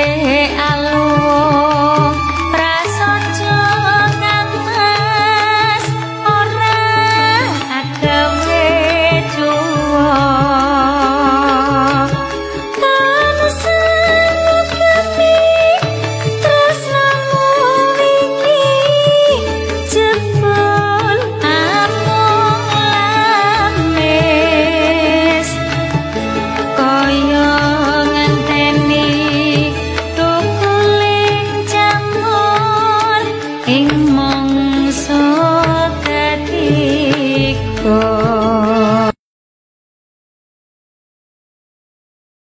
an ing mangsa ketika